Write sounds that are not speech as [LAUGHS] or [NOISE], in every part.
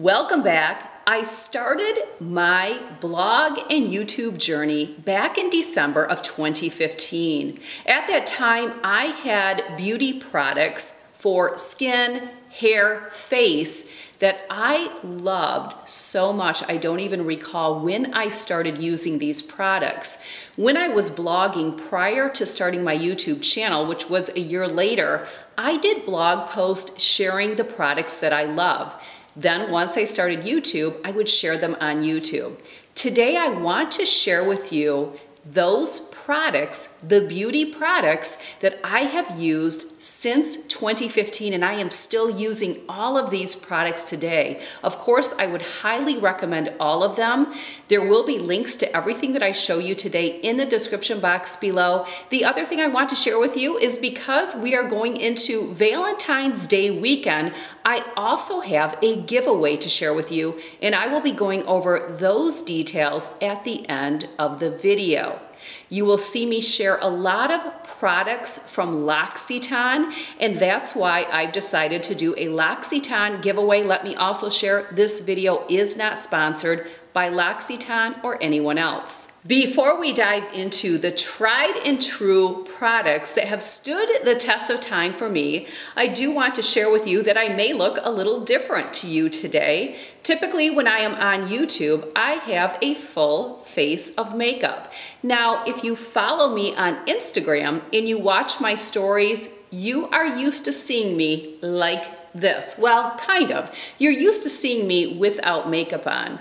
Welcome back. I started my blog and YouTube journey back in December of 2015. At that time, I had beauty products for skin, hair, face that I loved so much I don't even recall when I started using these products. When I was blogging prior to starting my YouTube channel, which was a year later, I did blog posts sharing the products that I love. Then once I started YouTube, I would share them on YouTube. Today I want to share with you those products, the beauty products that I have used since 2015 and I am still using all of these products today. Of course, I would highly recommend all of them. There will be links to everything that I show you today in the description box below. The other thing I want to share with you is because we are going into Valentine's Day weekend, I also have a giveaway to share with you and I will be going over those details at the end of the video. You will see me share a lot of products from L'Occitane, and that's why I've decided to do a L'Occitane giveaway. Let me also share this video is not sponsored by L'Occitane or anyone else. Before we dive into the tried and true products that have stood the test of time for me, I do want to share with you that I may look a little different to you today. Typically when I am on YouTube, I have a full face of makeup. Now, if you follow me on Instagram and you watch my stories, you are used to seeing me like this. Well, kind of. You're used to seeing me without makeup on.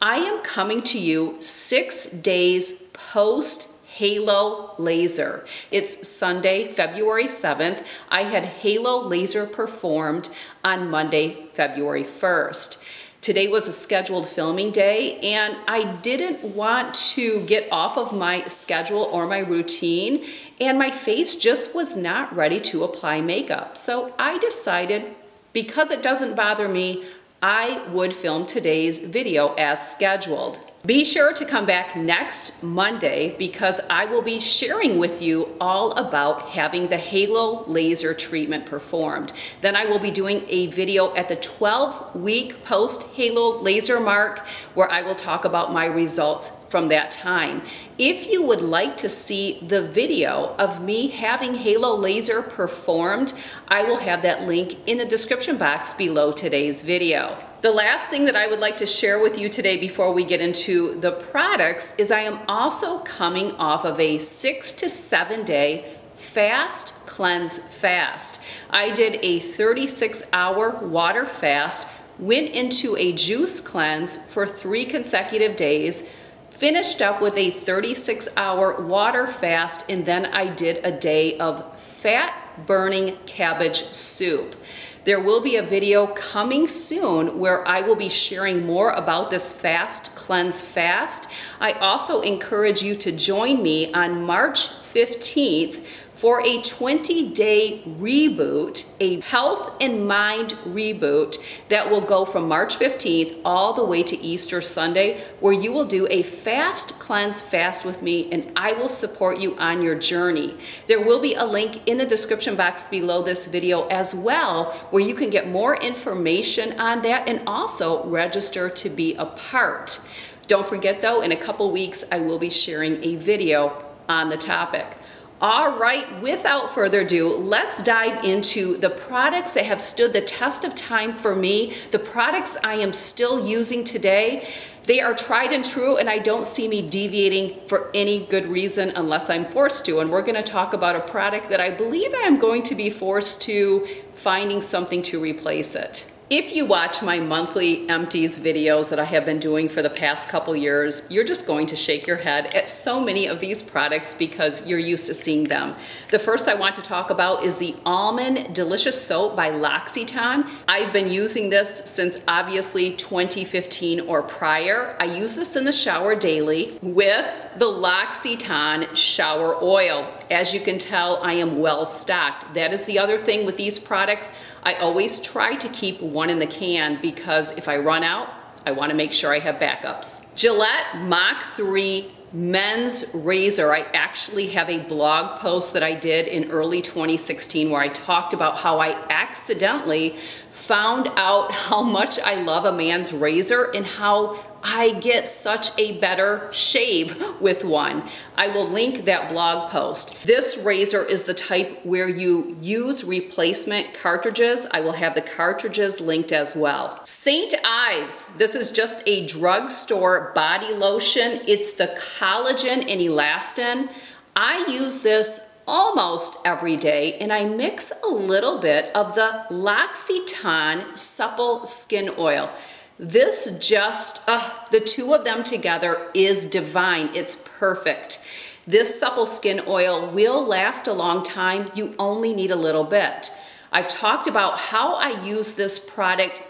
I am coming to you six days post Halo Laser. It's Sunday, February 7th. I had Halo Laser performed on Monday, February 1st. Today was a scheduled filming day and I didn't want to get off of my schedule or my routine and my face just was not ready to apply makeup. So I decided because it doesn't bother me, I would film today's video as scheduled. Be sure to come back next Monday because I will be sharing with you all about having the Halo laser treatment performed. Then I will be doing a video at the 12 week post Halo laser mark where I will talk about my results from that time. If you would like to see the video of me having Halo Laser performed, I will have that link in the description box below today's video. The last thing that I would like to share with you today before we get into the products is I am also coming off of a six to seven day fast cleanse fast. I did a 36 hour water fast, went into a juice cleanse for three consecutive days, finished up with a 36 hour water fast, and then I did a day of fat burning cabbage soup. There will be a video coming soon where I will be sharing more about this fast cleanse fast. I also encourage you to join me on March 15th for a 20 day reboot, a health and mind reboot that will go from March 15th all the way to Easter Sunday, where you will do a fast cleanse fast with me and I will support you on your journey. There will be a link in the description box below this video as well, where you can get more information on that and also register to be a part. Don't forget though, in a couple weeks, I will be sharing a video on the topic. All right, without further ado, let's dive into the products that have stood the test of time for me, the products I am still using today. They are tried and true and I don't see me deviating for any good reason unless I'm forced to. And we're gonna talk about a product that I believe I am going to be forced to finding something to replace it. If you watch my monthly empties videos that I have been doing for the past couple years, you're just going to shake your head at so many of these products because you're used to seeing them. The first I want to talk about is the Almond Delicious Soap by L'Occitane. I've been using this since obviously 2015 or prior. I use this in the shower daily with the L'Occitane shower oil. As you can tell, I am well stocked. That is the other thing with these products. I always try to keep one in the can because if I run out, I wanna make sure I have backups. Gillette Mach 3 men's razor. I actually have a blog post that I did in early 2016 where I talked about how I accidentally found out [LAUGHS] how much I love a man's razor and how I get such a better shave with one. I will link that blog post. This razor is the type where you use replacement cartridges. I will have the cartridges linked as well. St. Ives, this is just a drugstore body lotion. It's the collagen and elastin. I use this almost every day and I mix a little bit of the L'Occitane Supple Skin Oil. This just, uh, the two of them together is divine. It's perfect. This supple skin oil will last a long time. You only need a little bit. I've talked about how I use this product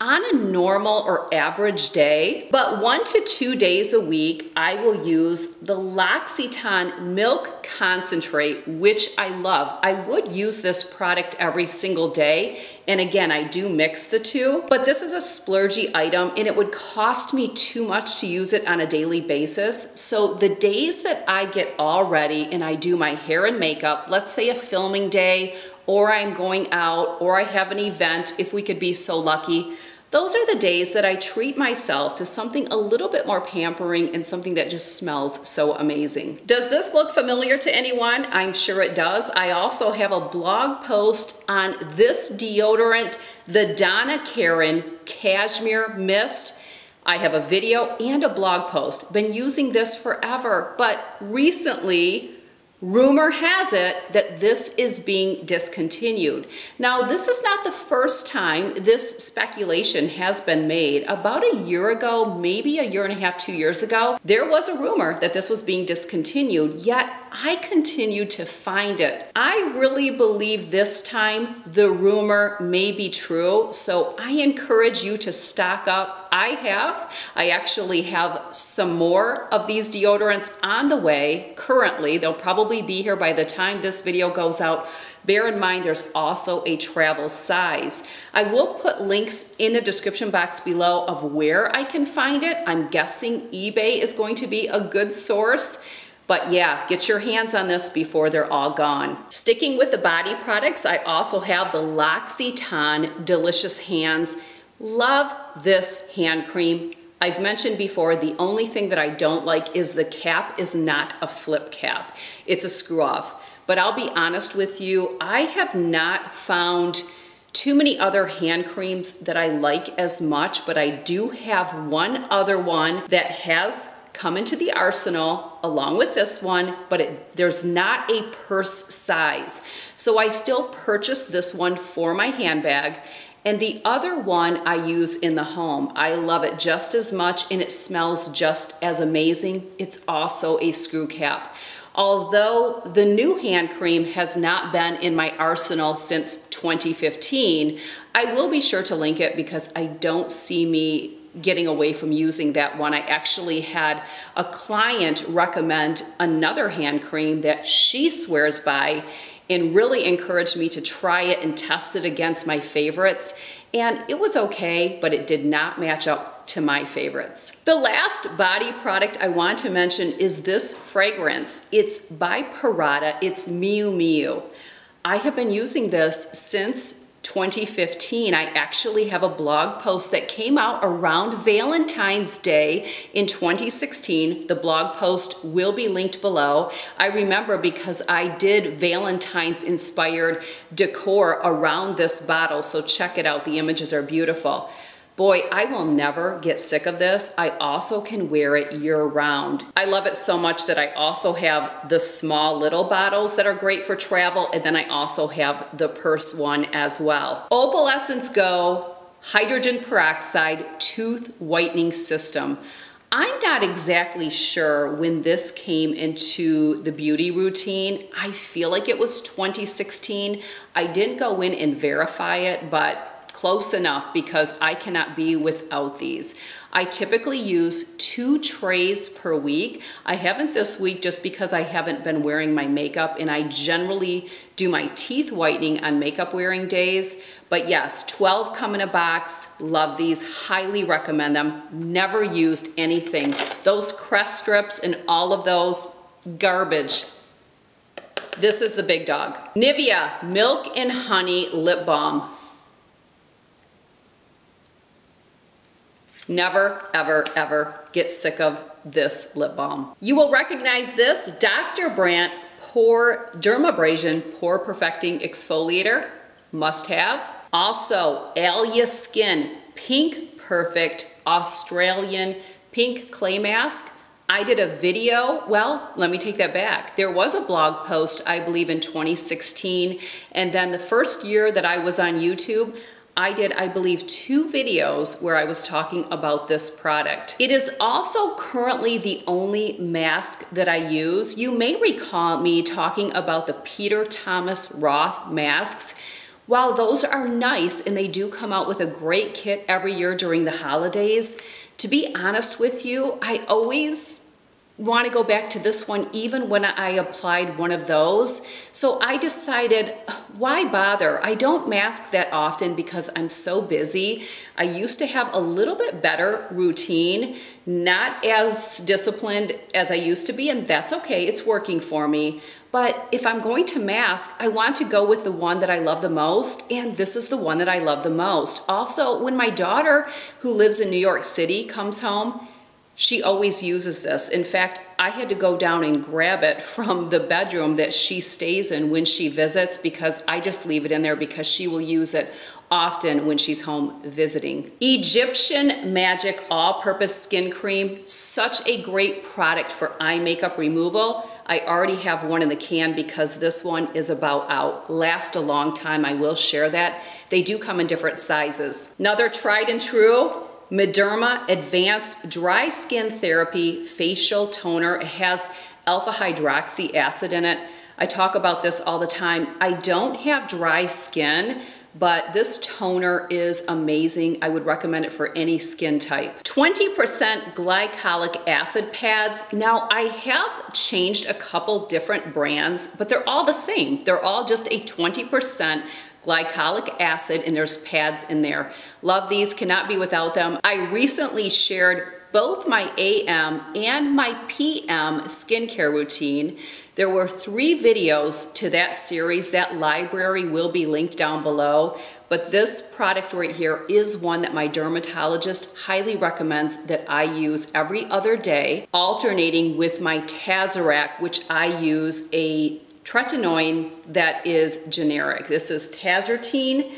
on a normal or average day, but one to two days a week, I will use the L'Occitane Milk Concentrate, which I love. I would use this product every single day, and again, I do mix the two, but this is a splurgy item and it would cost me too much to use it on a daily basis. So the days that I get all ready and I do my hair and makeup, let's say a filming day, or I'm going out, or I have an event, if we could be so lucky, those are the days that I treat myself to something a little bit more pampering and something that just smells so amazing. Does this look familiar to anyone? I'm sure it does. I also have a blog post on this deodorant, the Donna Karan Cashmere Mist. I have a video and a blog post. Been using this forever, but recently Rumor has it that this is being discontinued. Now, this is not the first time this speculation has been made. About a year ago, maybe a year and a half, two years ago, there was a rumor that this was being discontinued, yet I continued to find it. I really believe this time the rumor may be true, so I encourage you to stock up I have. I actually have some more of these deodorants on the way currently. They'll probably be here by the time this video goes out. Bear in mind there's also a travel size. I will put links in the description box below of where I can find it. I'm guessing eBay is going to be a good source. But yeah, get your hands on this before they're all gone. Sticking with the body products, I also have the L'Occitane Delicious Hands Love this hand cream. I've mentioned before, the only thing that I don't like is the cap is not a flip cap. It's a screw off. But I'll be honest with you, I have not found too many other hand creams that I like as much, but I do have one other one that has come into the arsenal along with this one, but it, there's not a purse size. So I still purchased this one for my handbag and the other one I use in the home. I love it just as much and it smells just as amazing. It's also a screw cap. Although the new hand cream has not been in my arsenal since 2015, I will be sure to link it because I don't see me getting away from using that one. I actually had a client recommend another hand cream that she swears by and really encouraged me to try it and test it against my favorites. And it was okay, but it did not match up to my favorites. The last body product I want to mention is this fragrance. It's by Prada, it's Miu Miu. I have been using this since 2015, I actually have a blog post that came out around Valentine's Day in 2016. The blog post will be linked below. I remember because I did Valentine's inspired decor around this bottle, so check it out. The images are beautiful. Boy, I will never get sick of this. I also can wear it year round. I love it so much that I also have the small little bottles that are great for travel, and then I also have the purse one as well. Opalescence Go Hydrogen Peroxide Tooth Whitening System. I'm not exactly sure when this came into the beauty routine. I feel like it was 2016. I didn't go in and verify it, but close enough because I cannot be without these. I typically use two trays per week. I haven't this week just because I haven't been wearing my makeup and I generally do my teeth whitening on makeup wearing days. But yes, 12 come in a box. Love these, highly recommend them. Never used anything. Those crest strips and all of those, garbage. This is the big dog. Nivea Milk and Honey Lip Balm. Never, ever, ever get sick of this lip balm. You will recognize this Dr. Brandt Pore Dermabrasion Pore Perfecting Exfoliator, must have. Also, Alya Skin Pink Perfect Australian Pink Clay Mask. I did a video, well, let me take that back. There was a blog post, I believe in 2016, and then the first year that I was on YouTube, I did, I believe, two videos where I was talking about this product. It is also currently the only mask that I use. You may recall me talking about the Peter Thomas Roth masks. While those are nice and they do come out with a great kit every year during the holidays, to be honest with you, I always want to go back to this one even when I applied one of those. So I decided, why bother? I don't mask that often because I'm so busy. I used to have a little bit better routine, not as disciplined as I used to be, and that's okay, it's working for me. But if I'm going to mask, I want to go with the one that I love the most, and this is the one that I love the most. Also, when my daughter, who lives in New York City, comes home, she always uses this. In fact, I had to go down and grab it [LAUGHS] from the bedroom that she stays in when she visits because I just leave it in there because she will use it often when she's home visiting. Egyptian Magic All-Purpose Skin Cream, such a great product for eye makeup removal. I already have one in the can because this one is about out. Last a long time, I will share that. They do come in different sizes. Another tried and true Mederma Advanced Dry Skin Therapy Facial Toner. It has alpha hydroxy acid in it. I talk about this all the time. I don't have dry skin, but this toner is amazing. I would recommend it for any skin type. 20% glycolic acid pads. Now I have changed a couple different brands, but they're all the same. They're all just a 20% glycolic acid and there's pads in there. Love these, cannot be without them. I recently shared both my AM and my PM skincare routine. There were three videos to that series. That library will be linked down below. But this product right here is one that my dermatologist highly recommends that I use every other day, alternating with my Tazorac, which I use a tretinoin that is generic. This is Tazarotene,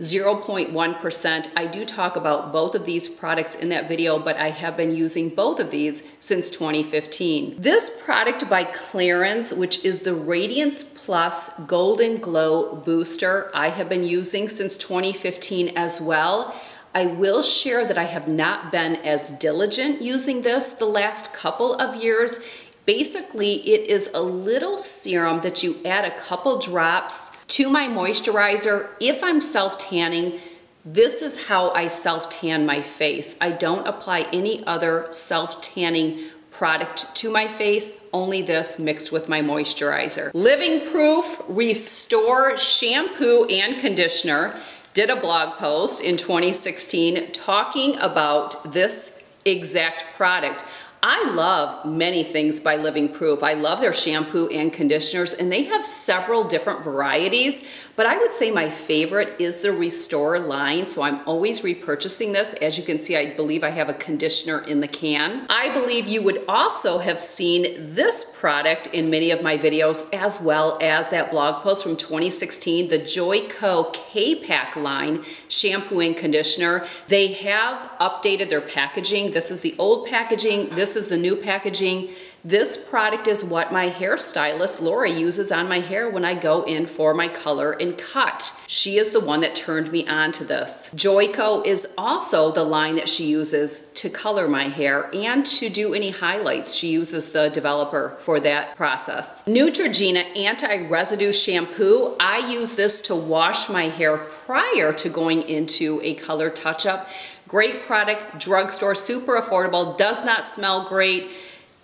0.1%. I do talk about both of these products in that video, but I have been using both of these since 2015. This product by Clarins, which is the Radiance Plus Golden Glow Booster, I have been using since 2015 as well. I will share that I have not been as diligent using this the last couple of years Basically, it is a little serum that you add a couple drops to my moisturizer. If I'm self-tanning, this is how I self-tan my face. I don't apply any other self-tanning product to my face, only this mixed with my moisturizer. Living Proof Restore Shampoo and Conditioner did a blog post in 2016 talking about this exact product. I love many things by Living Proof. I love their shampoo and conditioners, and they have several different varieties, but I would say my favorite is the Restore line, so I'm always repurchasing this. As you can see, I believe I have a conditioner in the can. I believe you would also have seen this product in many of my videos, as well as that blog post from 2016, the Joico K-Pack line shampoo and conditioner. They have updated their packaging. This is the old packaging. This is the new packaging. This product is what my hairstylist, Lori, uses on my hair when I go in for my color and cut. She is the one that turned me on to this. Joico is also the line that she uses to color my hair and to do any highlights. She uses the developer for that process. Neutrogena Anti-Residue Shampoo. I use this to wash my hair prior to going into a color touch-up. Great product, drugstore, super affordable, does not smell great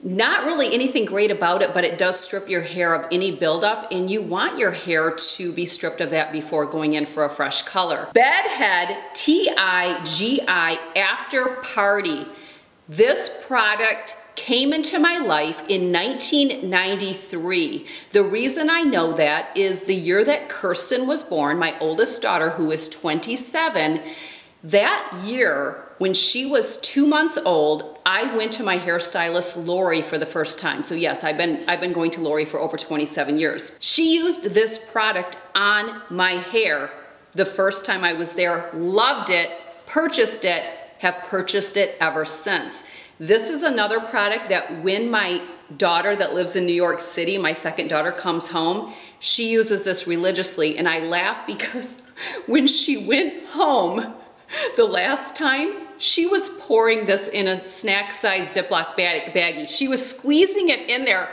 not really anything great about it, but it does strip your hair of any buildup and you want your hair to be stripped of that before going in for a fresh color. Bedhead T-I-G-I After Party. This product came into my life in 1993. The reason I know that is the year that Kirsten was born, my oldest daughter who is 27, that year when she was two months old, I went to my hairstylist Lori for the first time. So yes, I've been I've been going to Lori for over 27 years. She used this product on my hair the first time I was there, loved it, purchased it, have purchased it ever since. This is another product that when my daughter that lives in New York City, my second daughter comes home, she uses this religiously and I laugh [LAUGHS] because when she went home the last time, she was pouring this in a snack size Ziploc bag baggie. She was squeezing it in there.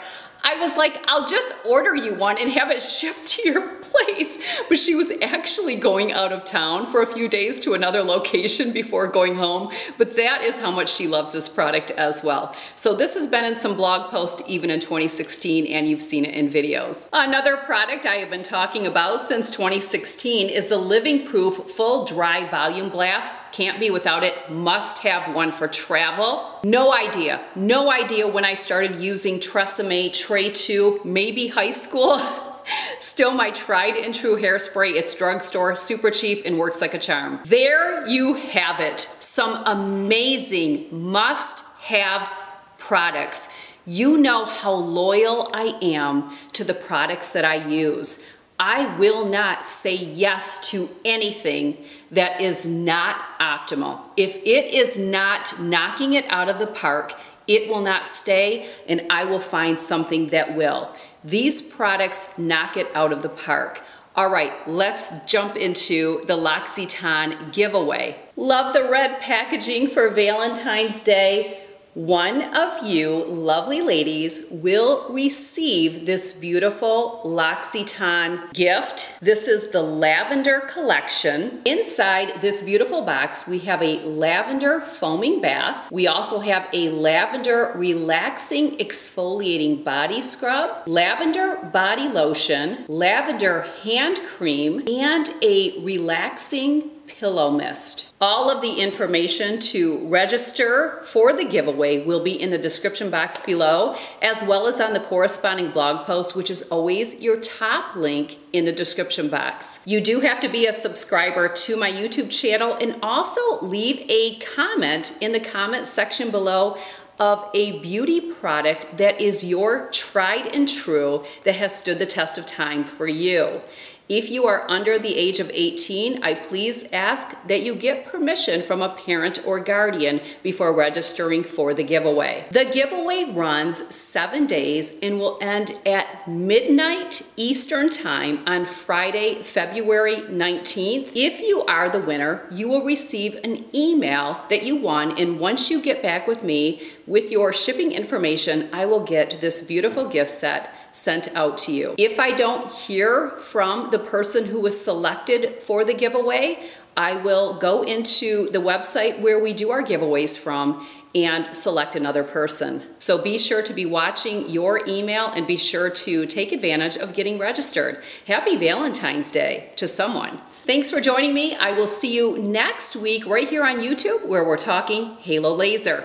I was like, I'll just order you one and have it shipped to your place. But she was actually going out of town for a few days to another location before going home. But that is how much she loves this product as well. So this has been in some blog posts even in 2016 and you've seen it in videos. Another product I have been talking about since 2016 is the Living Proof Full Dry Volume Blast. Can't be without it, must have one for travel. No idea, no idea when I started using Tresemme TRES Two, maybe high school. [LAUGHS] Still my tried and true hairspray. It's drugstore, super cheap, and works like a charm. There you have it. Some amazing must-have products. You know how loyal I am to the products that I use. I will not say yes to anything that is not optimal. If it is not knocking it out of the park, it will not stay and I will find something that will. These products knock it out of the park. All right, let's jump into the L'Occitane giveaway. Love the red packaging for Valentine's Day. One of you lovely ladies will receive this beautiful L'Occitane gift. This is the Lavender Collection. Inside this beautiful box, we have a lavender foaming bath. We also have a lavender relaxing exfoliating body scrub, lavender body lotion, lavender hand cream, and a relaxing pillow mist. All of the information to register for the giveaway will be in the description box below, as well as on the corresponding blog post, which is always your top link in the description box. You do have to be a subscriber to my YouTube channel and also leave a comment in the comment section below of a beauty product that is your tried and true that has stood the test of time for you. If you are under the age of 18, I please ask that you get permission from a parent or guardian before registering for the giveaway. The giveaway runs seven days and will end at midnight Eastern Time on Friday, February 19th. If you are the winner, you will receive an email that you won, and once you get back with me with your shipping information, I will get this beautiful gift set sent out to you. If I don't hear from the person who was selected for the giveaway, I will go into the website where we do our giveaways from and select another person. So be sure to be watching your email and be sure to take advantage of getting registered. Happy Valentine's Day to someone. Thanks for joining me. I will see you next week right here on YouTube where we're talking Halo Laser.